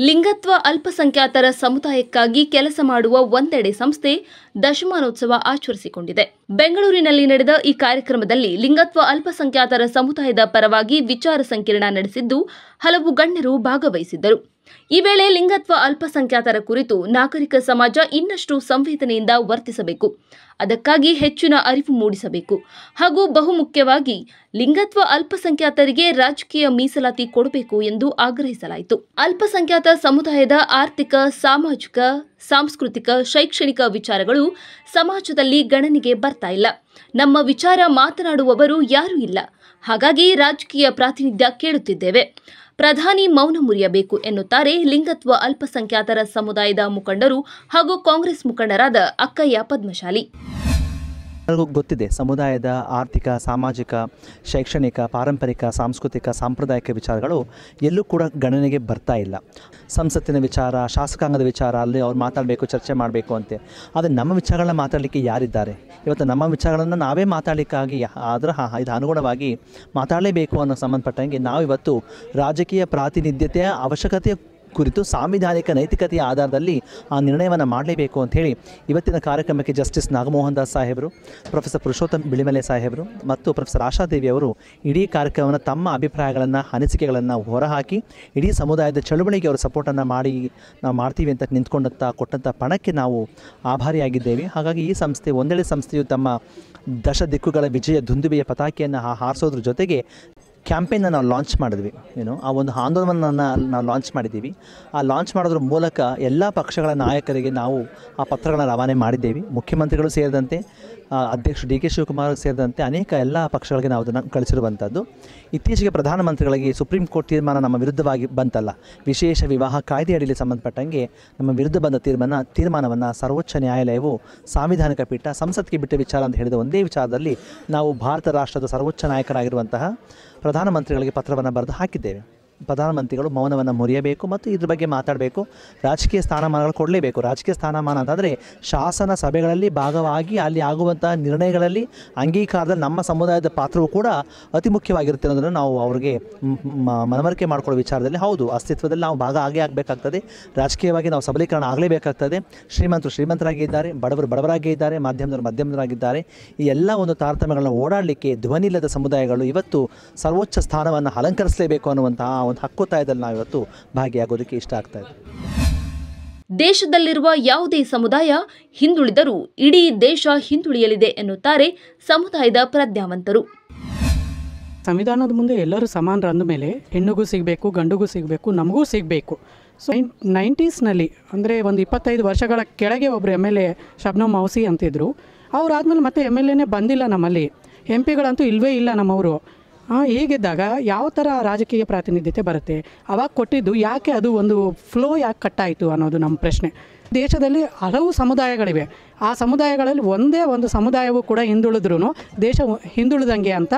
ಲಿಂಗತ್ವ ಅಲ್ಪಸಂಖ್ಯಾತರ ಸಮುದಾಯಕ್ಕಾಗಿ ಕೆಲಸ ಮಾಡುವ ಒಂದೆಡೆ ಸಂಸ್ಥೆ ದಶಮಾನೋತ್ಸವ ಆಚರಿಸಿಕೊಂಡಿದೆ. ಬೆಂಗಳೂರಿನಲ್ಲಿ ನಡೆದ ಈ ಕಾರ್ಯಕ್ರಮದಲ್ಲಿ ಲಿಂಗತ್ವ ಅಲ್ಪಸಂಖ್ಯಾತರ ಸಮುದಾಯದ ಪರವಾಗಿ ವಿಚಾರ ಸಂಕಿರಣ ನಡೆಸಿದ್ದು ಹಲವು ಗಣ್ಯರು ಭಾಗವಹಿಸಿದ್ದರು. ಈ ವೇಳೆ ಲಿಂಗತ್ವ ಅಲ್ಪಸಂಖ್ಯಾತರ ಕುರಿತು ನಾಗರಿಕ ಸಮಾಜ ಇನ್ನಷ್ಟು ಸಂವೇದನೆಯಿಂದ ವರ್ತಿಸಬೇಕು. ಅದಕ್ಕಾಗಿ ಹೆಚ್ಚಿನ ಅರಿವು ಮೂಡಿಸಬೇಕು. ಹಾಗೂ ಬಹುಮುಖ್ಯವಾಗಿ ಲಿಂಗತ್ವ ಅಲ್ಪಸಂಖ್ಯಾತರಿಗೆ ರಾಜಕೀಯ ಮೀಸಲಾತಿ ಕೊಡಬೇಕು ಎಂದು ಆಗ್ರಹಿಸಲಾಯಿತು. ಅಲ್ಪಸಂಖ್ಯಾತ ಸಮುದಾಯದ ಆರ್ಥಿಕ, ಸಾಮಾಜಿಕ, ಸಾಂಸ್ಕೃತಿಕ, ಶೈಕ್ಷಣಿಕ ವಿಚಾರಗಳು ಸಮಾಜದಲ್ಲಿ ಗಣನೆಗೆ ಬರ್ತಾ ಇಲ್ಲ. ನಮ್ಮ ವಿಚಾರ ಮಾತನಾಡುವವರು ಯಾರೂ ಇಲ್ಲ. ಹಾಗಾಗಿ ರಾಜಕೀಯ ಪ್ರಾತಿನಿಧ್ಯ ಕೇಳುತ್ತಿದ್ದೇವೆ. ಪ್ರಧಾನಿ ಮೌನ ಮುರಿಯಬೇಕು ಎನ್ನುತ್ತಾರೆ ಲಿಂಗತ್ವ ಅಲ್ಪಸಂಖ್ಯಾತರ ಸಮುದಾಯದ ಮುಖಂಡರು ಹಾಗೂ ಕಾಂಗ್ರೆಸ್ ಮುಖಂಡರಾದ ಅಕ್ಕಯ್ಯ ಪದ್ಮಶಾಲಿ. ಎಲ್ಲರಿಗೂ ಗೊತ್ತಿದೆ, ಸಮುದಾಯದ ಆರ್ಥಿಕ, ಸಾಮಾಜಿಕ, ಶೈಕ್ಷಣಿಕ, ಪಾರಂಪರಿಕ, ಸಾಂಸ್ಕೃತಿಕ, ಸಾಂಪ್ರದಾಯಿಕ ವಿಚಾರಗಳು ಎಲ್ಲೂ ಕೂಡ ಗಣನೆಗೆ ಬರ್ತಾ ಇಲ್ಲ. ಸಂಸತ್ತಿನ ವಿಚಾರ, ಶಾಸಕಾಂಗದ ವಿಚಾರ, ಅಲ್ಲಿ ಅವ್ರು ಮಾತಾಡಬೇಕು, ಚರ್ಚೆ ಮಾಡಬೇಕು ಅಂತೆ. ಆದರೆ ನಮ್ಮ ವಿಚಾರಗಳನ್ನ ಮಾತಾಡಲಿಕ್ಕೆ ಯಾರಿದ್ದಾರೆ? ಇವತ್ತು ನಮ್ಮ ವಿಚಾರಗಳನ್ನು ನಾವೇ ಮಾತಾಡಲಿಕ್ಕಾಗಿ ಹಾ, ಇದು ಅನುಗುಣವಾಗಿ ಮಾತಾಡಲೇಬೇಕು ಅನ್ನೋ ಸಂಬಂಧಪಟ್ಟಂಗೆ ನಾವು ಇವತ್ತು ರಾಜಕೀಯ ಪ್ರಾತಿನಿಧ್ಯತೆಯ ಅವಶ್ಯಕತೆ ಕುರಿತು ಸಾಂವಿಧಾನಿಕ ನೈತಿಕತೆಯ ಆಧಾರದಲ್ಲಿ ಆ ನಿರ್ಣಯವನ್ನು ಮಾಡಲೇಬೇಕು ಅಂತ ಹೇಳಿ ಇವತ್ತಿನ ಕಾರ್ಯಕ್ರಮಕ್ಕೆ ಜಸ್ಟಿಸ್ ನಾಗಮೋಹನ್ ದಾಸ್ ಸಾಹೇಬರು, ಪ್ರೊಫೆಸರ್ ಪುರುಷೋತ್ತಮ್ ಬಿಳಿಮಲೆ ಸಾಹೇಬರು ಮತ್ತು ಪ್ರೊಫೆಸರ್ ಆಶಾದೇವಿ ಅವರು ಇಡೀ ಕಾರ್ಯಕ್ರಮವನ್ನು ತಮ್ಮ ಅಭಿಪ್ರಾಯಗಳನ್ನು, ಅನಿಸಿಕೆಗಳನ್ನು ಹೊರಹಾಕಿ ಇಡೀ ಸಮುದಾಯದ ಚಳುವಳಿಗೆ ಅವರು ಸಪೋರ್ಟನ್ನು ಮಾಡಿ ನಾವು ಮಾಡ್ತೀವಿ ಅಂತ ನಿಂತ್ಕೊಂಡಂಥ, ಕೊಟ್ಟಂಥ ಪಣಕ್ಕೆ ನಾವು ಆಭಾರಿಯಾಗಿದ್ದೇವೆ. ಹಾಗಾಗಿ ಈ ಸಂಸ್ಥೆ ಒಂದೆಡೆ ಸಂಸ್ಥೆಯು ತಮ್ಮ ದಶ ದಿಕ್ಕುಗಳ ವಿಜಯ ದುಂದುಬೆಯ ಪತಾಕೆಯನ್ನು ಹಾರಿಸೋದ್ರ ಜೊತೆಗೆ ಕ್ಯಾಂಪೇನ್ನ ನಾವು ಲಾಂಚ್ ಮಾಡಿದ್ವಿ. ಏನು ಆ ಒಂದು ಆಂದೋಲನವನ್ನು ನಾವು ಲಾಂಚ್ ಮಾಡಿದ್ದೀವಿ. ಆ ಲಾಂಚ್ ಮಾಡೋದ್ರ ಮೂಲಕ ಎಲ್ಲ ಪಕ್ಷಗಳ ನಾಯಕರಿಗೆ ನಾವು ಆ ಪತ್ರಗಳನ್ನು ರವಾನೆ ಮಾಡಿದ್ದೇವೆ. ಮುಖ್ಯಮಂತ್ರಿಗಳು ಸೇರಿದಂತೆ ಅಧ್ಯಕ್ಷ ಡಿ ಕೆ ಶಿವಕುಮಾರ್ ಸೇರಿದಂತೆ ಅನೇಕ ಎಲ್ಲ ಪಕ್ಷಗಳಿಗೆ ನಾವು ಅದನ್ನು ಕಳಿಸಿರುವಂಥದ್ದು ಇತ್ತೀಚೆಗೆ ಪ್ರಧಾನಮಂತ್ರಿಗಳಿಗೆ ಸುಪ್ರೀಂ ಕೋರ್ಟ್ ತೀರ್ಮಾನ ನಮ್ಮ ವಿರುದ್ಧವಾಗಿ ಬಂತಲ್ಲ. ವಿಶೇಷ ವಿವಾಹ ಕಾಯ್ದೆ ಅಡಿಯಲ್ಲಿ ಸಂಬಂಧಪಟ್ಟಂಗೆ ನಮ್ಮ ವಿರುದ್ಧ ಬಂದ ತೀರ್ಮಾನ, ತೀರ್ಮಾನವನ್ನು ಸರ್ವೋಚ್ಚ ನ್ಯಾಯಾಲಯವು ಸಾಂವಿಧಾನಿಕ ಪೀಠ ಸಂಸತ್ಗೆ ಬಿಟ್ಟ ವಿಚಾರ ಅಂತ ಹೇಳಿದ ಒಂದೇ ವಿಚಾರದಲ್ಲಿ ನಾವು ಭಾರತ ರಾಷ್ಟ್ರದ ಸರ್ವೋಚ್ಚ ನಾಯಕರಾಗಿರುವಂತಹ ಪ್ರಧಾನಮಂತ್ರಿಗಳಿಗೆ ಪತ್ರವನ್ನು ಬರೆದು ಹಾಕಿದ್ದೇವೆ. ಪ್ರಧಾನಮಂತ್ರಿಗಳು ಮೌನವನ್ನು ಮುರಿಯಬೇಕು ಮತ್ತು ಇದ್ರ ಬಗ್ಗೆ ಮಾತಾಡಬೇಕು. ರಾಜಕೀಯ ಸ್ಥಾನಮಾನಗಳು ಕೊಡಲೇಬೇಕು. ರಾಜಕೀಯ ಸ್ಥಾನಮಾನ ಅಂತಂದರೆ ಶಾಸನ ಸಭೆಗಳಲ್ಲಿ ಭಾಗವಾಗಿ ಅಲ್ಲಿ ಆಗುವಂಥ ನಿರ್ಣಯಗಳಲ್ಲಿ ಅಂಗೀಕಾರದಲ್ಲಿ ನಮ್ಮ ಸಮುದಾಯದ ಪಾತ್ರವು ಕೂಡ ಅತಿ ಮುಖ್ಯವಾಗಿರುತ್ತೆ ಅನ್ನೋದನ್ನು ನಾವು ಅವ್ರಿಗೆ ಮನವರಿಕೆ ಮಾಡಿಕೊಳ್ಳೋ ವಿಚಾರದಲ್ಲಿ ಹೌದು. ಅಸ್ತಿತ್ವದಲ್ಲಿ ನಾವು ಭಾಗ ಆಗೇ ಆಗಬೇಕಾಗ್ತದೆ. ರಾಜಕೀಯವಾಗಿ ನಾವು ಸಬಲೀಕರಣ ಆಗಲೇಬೇಕಾಗ್ತದೆ. ಶ್ರೀಮಂತರು ಶ್ರೀಮಂತರಾಗಿ ಇದ್ದಾರೆ, ಬಡವರು ಬಡವರಾಗೇ ಇದ್ದಾರೆ, ಮಾಧ್ಯಮದವರು ಮಾಧ್ಯಮದವರಾಗಿದ್ದಾರೆ. ಈ ಎಲ್ಲ ಒಂದು ತಾರತಮ್ಯಗಳನ್ನು ಓಡಾಡಲಿಕ್ಕೆ ಧ್ವನಿ ಇಲ್ಲದ ಸಮುದಾಯಗಳು ಇವತ್ತು ಸರ್ವೋಚ್ಚ ಸ್ಥಾನವನ್ನು ಅಲಂಕರಿಸಲೇಬೇಕು ಅನ್ನುವಂತಹ ಒಂದು ಹಕ್ಕೊತ್ತಾಯದಲ್ಲಿ ನಾವು ಇವತ್ತು ಭಾಗಿಯಾಗೋದಕ್ಕೆ ಇಷ್ಟ ಆಗ್ತಾ ಇದೆ ದೇಶದಲ್ಲಿರುವ ಯಾವುದೇ ಸಮುದಾಯ ಹಿಂದುಳಿದರೂ ಇಡೀ ದೇಶ ಹಿಂದುಳಿಯಲಿದೆ ಎನ್ನುತ್ತಾರೆ ಸಮುದಾಯದ ಪ್ರಜ್ಞಾವಂತರು. ಸಂವಿಧಾನದ ಮುಂದೆ ಎಲ್ಲರೂ ಸಮಾನರು ಅಂದಮೇಲೆ ಹೆಣ್ಣಿಗೂ ಸಿಗಬೇಕು ಗಂಡಿಗೂ ಸಿಗಬೇಕು ನಮಗೂ ಸಿಗಬೇಕು. ಸೊ ನೈಂಟೀಸ್ನಲ್ಲಿ ಅಂದರೆ ಒಂದು ಇಪ್ಪತ್ತೈದು ವರ್ಷಗಳ ಕೆಳಗೆ ಒಬ್ಬರು M L A Shabnam Mausi ಅಂತಿದ್ರು. ಅವರಾದ್ಮೇಲೆ ಮತ್ತೆ ಎಂ ಎಲ್ ಎನೇ ಬಂದಿಲ್ಲ ನಮ್ಮಲ್ಲಿ. ಎಂ ಪಿಗಳಂತೂ ಇಲ್ಲವೇ ಇಲ್ಲ ನಮ್ಮವರು. ಹೀಗಿದ್ದಾಗ ಯಾವ ಥರ ರಾಜಕೀಯ ಪ್ರಾತಿನಿಧ್ಯತೆ ಬರುತ್ತೆ? ಅವಾಗ ಕೊಟ್ಟಿದ್ದು ಯಾಕೆ ಅದು ಒಂದು ಫ್ಲೋ ಯಾಕೆ ಕಟ್ಟಾಯಿತು ಅನ್ನೋದು ನಮ್ಮ ಪ್ರಶ್ನೆ. ದೇಶದಲ್ಲಿ ಹಲವು ಸಮುದಾಯಗಳಿವೆ. ಆ ಸಮುದಾಯಗಳಲ್ಲಿ ಒಂದೇ ಒಂದು ಸಮುದಾಯವು ಕೂಡ ಹಿಂದುಳಿದ್ರೂ ದೇಶ ಹಿಂದುಳಿದಂಗೆ ಅಂತ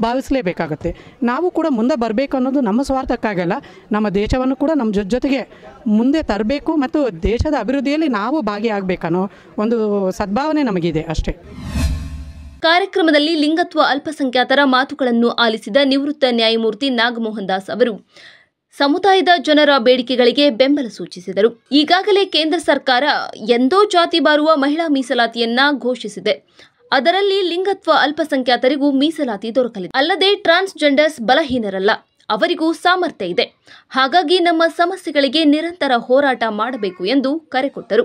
ಭಾವಿಸಲೇಬೇಕಾಗುತ್ತೆ. ನಾವು ಕೂಡ ಮುಂದೆ ಬರಬೇಕು ಅನ್ನೋದು ನಮ್ಮ ಸ್ವಾರ್ಥಕ್ಕಾಗಲ್ಲ. ನಮ್ಮ ದೇಶವನ್ನು ಕೂಡ ನಮ್ಮ ಜೊತೆ ಜೊತೆಗೆ ಮುಂದೆ ತರಬೇಕು ಮತ್ತು ದೇಶದ ಅಭಿವೃದ್ಧಿಯಲ್ಲಿ ನಾವು ಭಾಗಿಯಾಗಬೇಕನ್ನೋ ಒಂದು ಸದ್ಭಾವನೆ ನಮಗಿದೆ ಅಷ್ಟೇ. ಕಾರ್ಯಕ್ರಮದಲ್ಲಿ ಲಿಂಗತ್ವ ಅಲ್ಪಸಂಖ್ಯಾತರ ಮಾತುಗಳನ್ನು ಆಲಿಸಿದ ನಿವೃತ್ತ ನ್ಯಾಯಮೂರ್ತಿ ನಾಗಮೋಹನ್ ದಾಸ್ ಅವರು ಸಮುದಾಯದ ಜನರ ಬೇಡಿಕೆಗಳಿಗೆ ಬೆಂಬಲ ಸೂಚಿಸಿದರು. ಈಗಾಗಲೇ ಕೇಂದ್ರ ಸರ್ಕಾರ ಎಂದೋ ಜಾತಿ ಬಾರುವ ಮಹಿಳಾ ಮೀಸಲಾತಿಯನ್ನ ಘೋಷಿಸಿದೆ. ಅದರಲ್ಲಿ ಲಿಂಗತ್ವ ಅಲ್ಪಸಂಖ್ಯಾತರಿಗೂ ಮೀಸಲಾತಿ ದೊರಕಲಿದೆ. ಅಲ್ಲದೆ ಟ್ರಾನ್ಸ್ಜೆಂಡರ್ಸ್ ಬಲಹೀನರಲ್ಲ, ಅವರಿಗೂ ಸಾಮರ್ಥ್ಯ ಇದೆ. ಹಾಗಾಗಿ ನಮ್ಮ ಸಮಸ್ಯೆಗಳಿಗೆ ನಿರಂತರ ಹೋರಾಟ ಮಾಡಬೇಕು ಎಂದು ಕರೆ ಕೊಟ್ಟರು.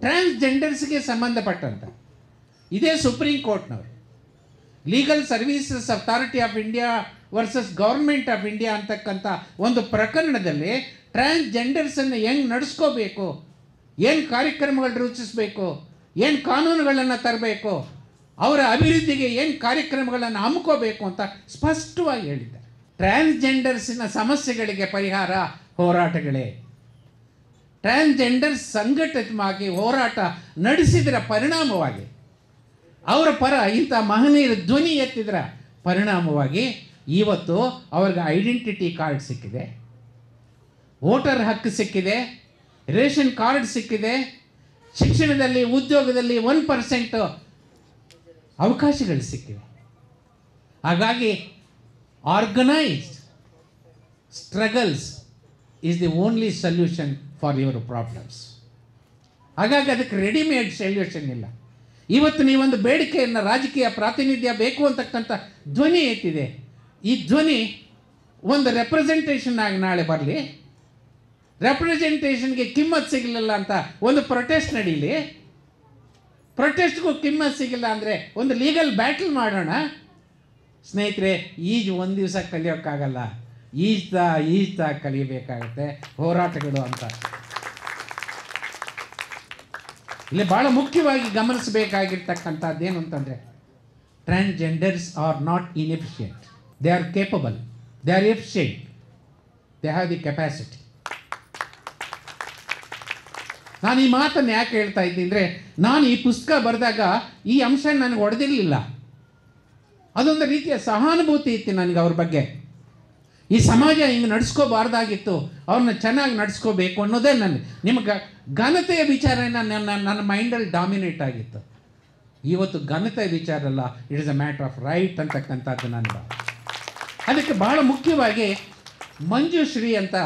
ಟ್ರಾನ್ಸ್ಜೆಂಡರ್ಸ್ಗೆ ಸಂಬಂಧಪಟ್ಟಂತ ಇದೇ supreme ಕೋರ್ಟ್ನವರು legal services authority of India versus government of India ಅಂತಕ್ಕಂಥ ಒಂದು ಪ್ರಕರಣದಲ್ಲಿ ಟ್ರಾನ್ಸ್ಜೆಂಡರ್ಸನ್ನು ಹೆಂಗೆ ನಡೆಸ್ಕೋಬೇಕು? ಏನು ಕಾರ್ಯಕ್ರಮಗಳು ರೂಪಿಸಬೇಕು ಏನು ಕಾನೂನುಗಳನ್ನು ತರಬೇಕು? ಅವರ ಅಭಿವೃದ್ಧಿಗೆ ಏನು ಕಾರ್ಯಕ್ರಮಗಳನ್ನು ಹಮ್ಮಿಕೋಬೇಕು ಅಂತ ಸ್ಪಷ್ಟವಾಗಿ ಹೇಳಿದ್ದಾರೆ. ಟ್ರಾನ್ಸ್ಜೆಂಡರ್ಸಿನ ಸಮಸ್ಯೆಗಳಿಗೆ ಪರಿಹಾರ ಹೋರಾಟಗಳೇ. ಟ್ರಾನ್ಸ್ಜೆಂಡರ್ ಸಂಘಟಿತವಾಗಿ ಹೋರಾಟ ನಡೆಸಿದರ ಪರಿಣಾಮವಾಗಿ ಅವರ ಪರ ಇಂಥ ಮಹನೀಯರ ಧ್ವನಿ ಎತ್ತಿದ್ರ ಪರಿಣಾಮವಾಗಿ ಇವತ್ತು ಅವ್ರಿಗೆ ಐಡೆಂಟಿಟಿ ಕಾರ್ಡ್ ಸಿಕ್ಕಿದೆ. ವೋಟರ್ ಹಕ್ಕು ಸಿಕ್ಕಿದೆ. ರೇಷನ್ ಕಾರ್ಡ್ ಸಿಕ್ಕಿದೆ. ಶಿಕ್ಷಣದಲ್ಲಿ, ಉದ್ಯೋಗದಲ್ಲಿ ಒನ್ ಪರ್ಸೆಂಟ್ ಅವಕಾಶಗಳು ಸಿಕ್ಕಿವೆ. ಹಾಗಾಗಿ organised struggles is the only solution for your problems ಹಾಗಾಗಿ ಅದಕ್ಕೆ ರೆಡಿಮೇಡ್ ಸೊಲ್ಯೂಷನ್ ಇಲ್ಲ. ಇವತ್ತು ನೀವೊಂದು ಬೇಡಿಕೆಯನ್ನು ರಾಜಕೀಯ ಪ್ರಾತಿನಿಧ್ಯ ಬೇಕು ಅಂತಕ್ಕಂಥ ಧ್ವನಿ ಎತ್ತಿದೆ. ಈ ಧ್ವನಿ ಒಂದು ರೆಪ್ರೆಸೆಂಟೇಷನ್ ಆಗಿ ನಾಳೆ ಬರಲಿ. ರೆಪ್ರೆಸೆಂಟೇಷನ್ಗೆ ಕಿಮ್ಮತ್ ಸಿಗಲಿಲ್ಲ ಅಂತ ಒಂದು ಪ್ರೊಟೆಸ್ಟ್ ನಡೀಲಿ. ಪ್ರೊಟೆಸ್ಟ್ಗೂ ಕಿಮ್ಮತ್ ಸಿಗಿಲ್ಲ ಅಂದರೆ ಒಂದು ಲೀಗಲ್ ಬ್ಯಾಟಲ್ ಮಾಡೋಣ. ಸ್ನೇಹಿತರೆ, ಈಜು ಒಂದು ದಿವಸ ಕಲಿಯೋಕ್ಕಾಗಲ್ಲ. ಈಜ್ತಾ ಈಜ್ತಾ ಕಲಿಯಬೇಕಾಗುತ್ತೆ ಹೋರಾಟಗಳು ಅಂತ. ಇಲ್ಲಿ ಭಾಳ ಮುಖ್ಯವಾಗಿ ಗಮನಿಸಬೇಕಾಗಿರ್ತಕ್ಕಂಥದ್ದೇನು ಅಂತಂದರೆ transgenders are not inefficient they are capable they are efficient they have the capacity ನಾನು ಈ ಮಾತನ್ನು ಯಾಕೆ ಹೇಳ್ತಾ ಇದ್ದೀನಿ ಅಂದರೆ, ನಾನು ಈ ಪುಸ್ತಕ ಬರೆದಾಗ ಈ ಅಂಶ ನನಗೆ ಹೊಡೆದಿರಲಿಲ್ಲ ಅದೊಂದು ರೀತಿಯ ಸಹಾನುಭೂತಿ ಇತ್ತು ನನಗೆ ಅವ್ರ ಬಗ್ಗೆ. ಈ ಸಮಾಜ ಹಿಂಗೆ ನಡೆಸ್ಕೋಬಾರ್ದಾಗಿತ್ತು ಅವ್ರನ್ನ ಚೆನ್ನಾಗಿ ನಡೆಸ್ಕೋಬೇಕು ಅನ್ನೋದೇ ನನ್ನ, ನಿಮಗೆ ಘನತೆಯ ವಿಚಾರ ನನ್ನ ನನ್ನ ಮೈಂಡಲ್ಲಿ ಡಾಮಿನೇಟ್ ಆಗಿತ್ತು. ಇವತ್ತು ಘನತೆಯ ವಿಚಾರ ಅಲ್ಲ it is a matter of right ಅಂತಕ್ಕಂಥದ್ದು ನನ್ನ ಅದಕ್ಕೆ ಬಹಳ ಮುಖ್ಯವಾಗಿ ಮಂಜುಶ್ರೀ ಅಂತ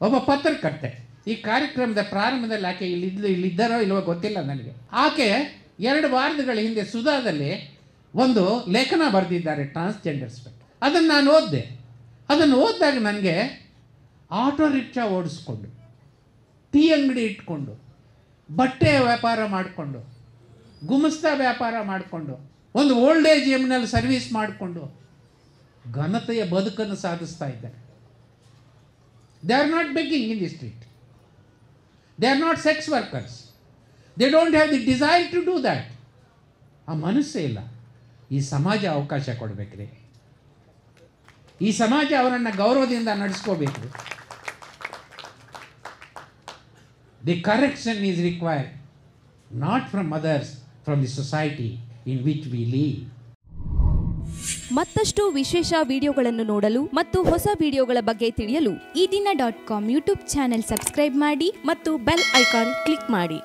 ಒಬ್ಬ ಪತ್ರಕರ್ತೆ, ಈ ಕಾರ್ಯಕ್ರಮದ ಪ್ರಾರಂಭದಲ್ಲಿ ಆಕೆ ಇಲ್ಲಿದ್ದು ಇಲ್ಲಿದ್ದಾರೋ ಇಲ್ವೋ ಗೊತ್ತಿಲ್ಲ ನನಗೆ. ಆಕೆ ಎರಡು ವಾರಗಳ ಹಿಂದೆ ಸುಧಾದಲ್ಲಿ ಒಂದು ಲೇಖನ ಬರೆದಿದ್ದಾರೆ ಟ್ರಾನ್ಸ್ಜೆಂಡರ್ಸ್ ಬಗ್ಗೆ ಅದನ್ನು ನಾನು ಓದಿದೆ. ಅದನ್ನು ಓದಿದಾಗ ನನಗೆ ಆಟೋ ರಿಕ್ಷಾ ಓಡಿಸ್ಕೊಂಡು, ಟೀ ಅಂಗಡಿ ಇಟ್ಕೊಂಡು, ಬಟ್ಟೆ ವ್ಯಾಪಾರ ಮಾಡಿಕೊಂಡು, ಗುಮಸ್ತಾ ವ್ಯಾಪಾರ ಮಾಡಿಕೊಂಡು, ಒಂದು ಓಲ್ಡ್ ಏಜ್ ಎಮ್ನಲ್ಲಿ ಸರ್ವಿಸ್ ಮಾಡಿಕೊಂಡು ಘನತೆಯ ಬದುಕನ್ನು ಸಾಧಿಸ್ತಾ ಇದ್ದಾರೆ they are not begging in the street they are not sex workers they don't have the desire to do that ಆ ಮನಸ್ಸೇ ಇಲ್ಲ. ಈ ಸಮಾಜ ಅವಕಾಶ ಕೊಡಬೇಕ್ರಿ. ಈ ಸಮಾಜ ಅವರನ್ನು ಗೌರವದಿಂದ ನಡೆಸ್ಕೋಬೇಕು. The correction is required not from others from the society in which we live ಮತ್ತಷ್ಟು ವಿಶೇಷ ವಿಡಿಯೋಗಳನ್ನು ನೋಡಲು ಮತ್ತು ಹೊಸ ವಿಡಿಯೋಗಳ ಬಗ್ಗೆ ತಿಳಿಯಲು Ee Dina dot com YouTube channel subscribe ಮಾಡಿ ಮತ್ತು ಬೆಲ್ ಐಕಾನ್ ಕ್ಲಿಕ್ ಮಾಡಿ.